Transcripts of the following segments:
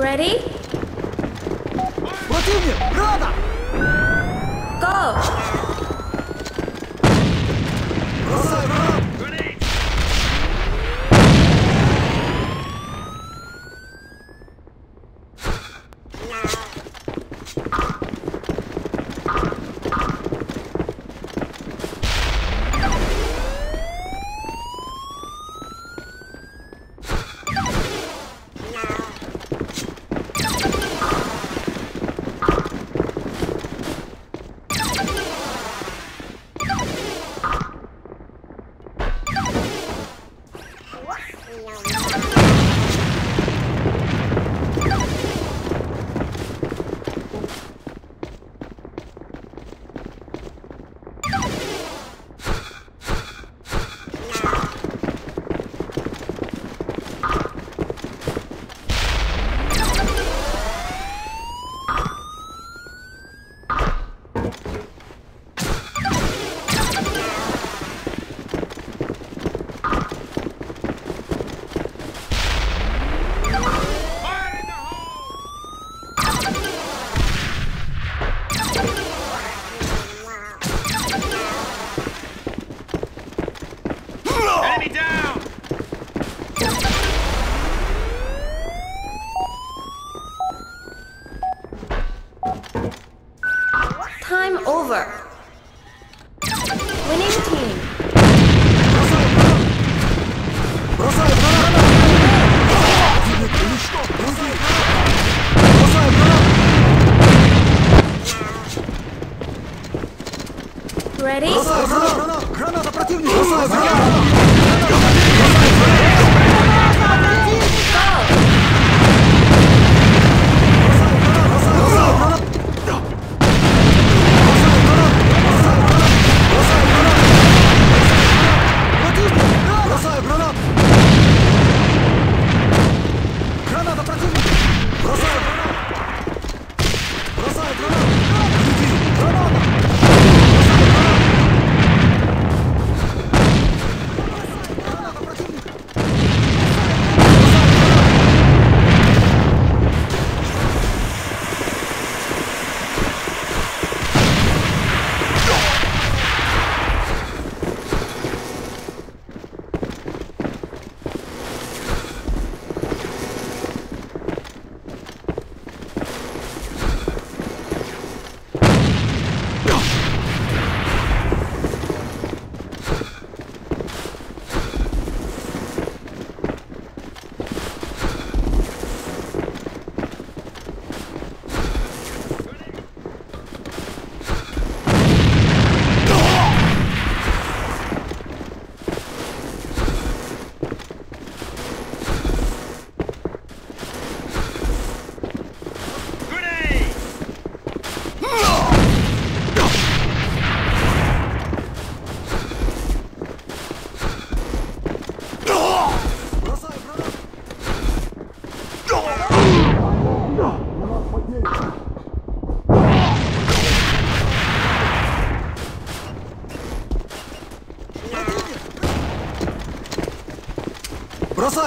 Ready? Go! Over.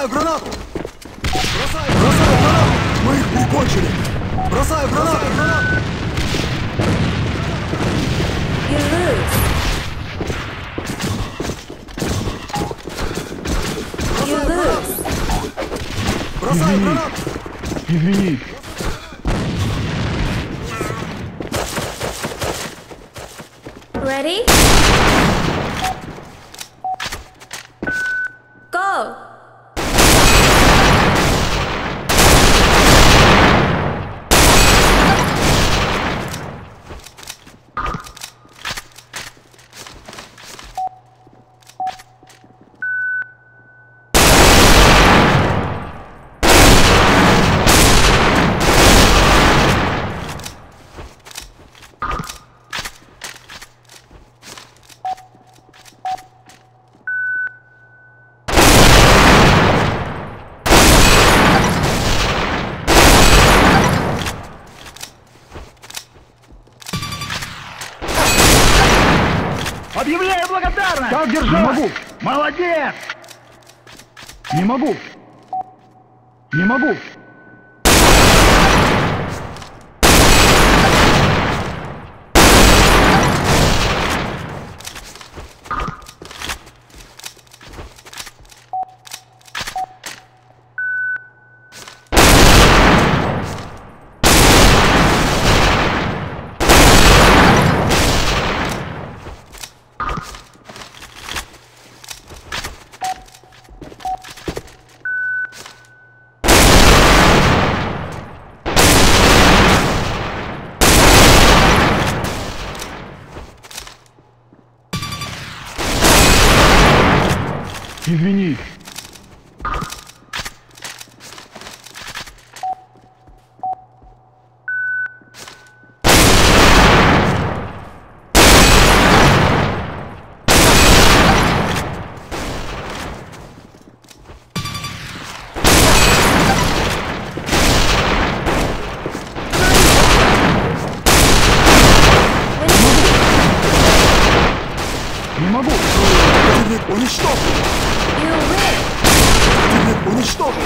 Бросаю гранату! Бросаю, бросаю гранату! Мы их прикончили! Бросаю гранату! гранату! You lose. You lose. Бросаю гранату! Извини. Так держать! Не могу! Молодец! Не могу! Не могу! уничтожить! You win! Ты уничтожен!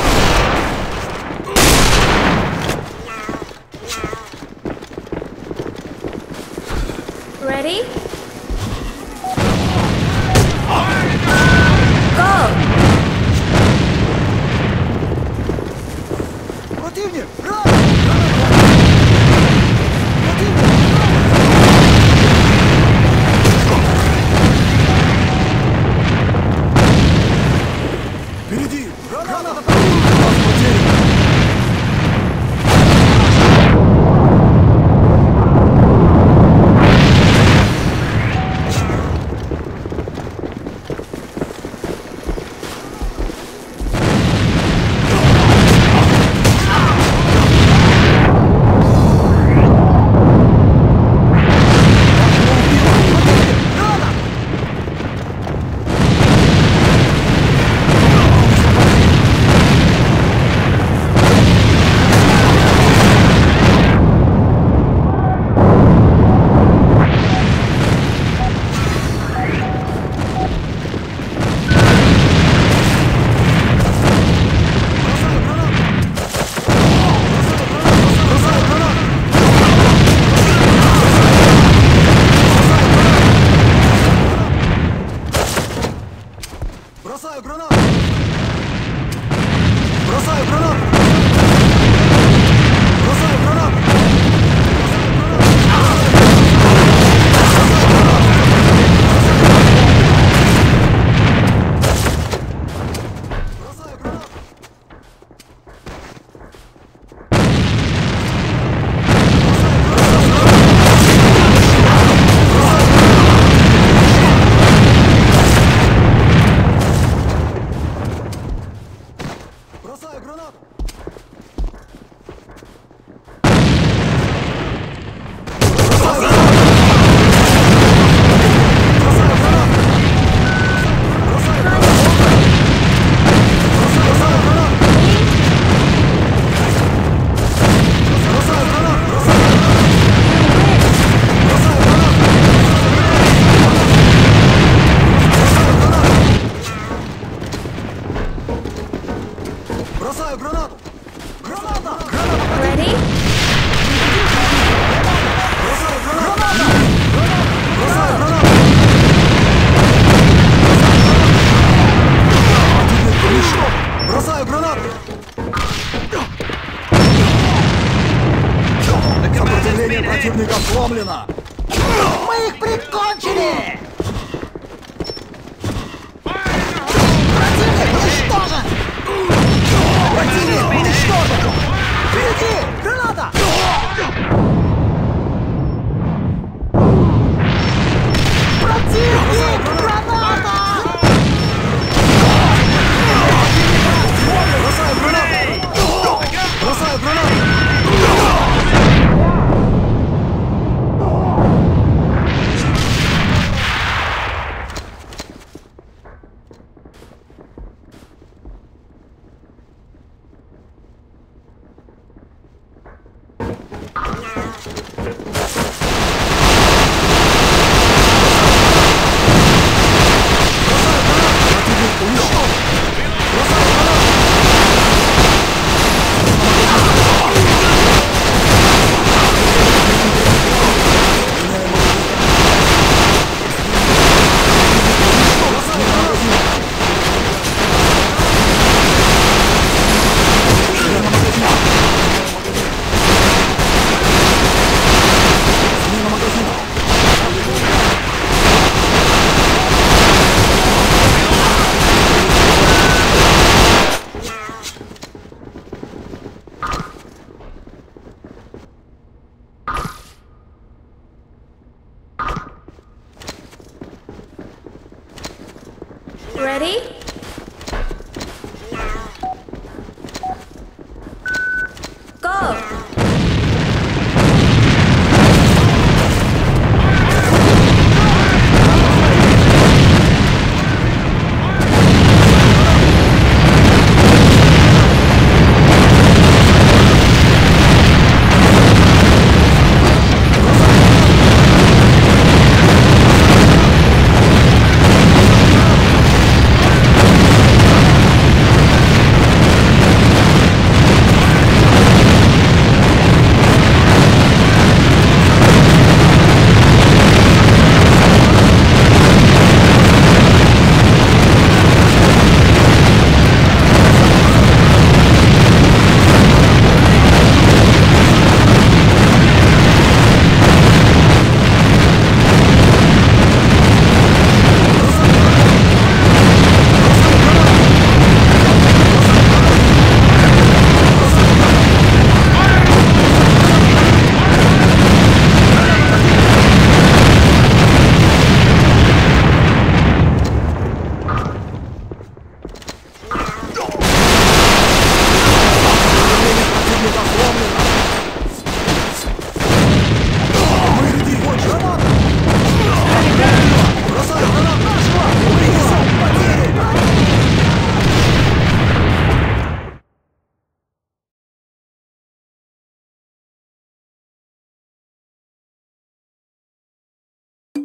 Ready?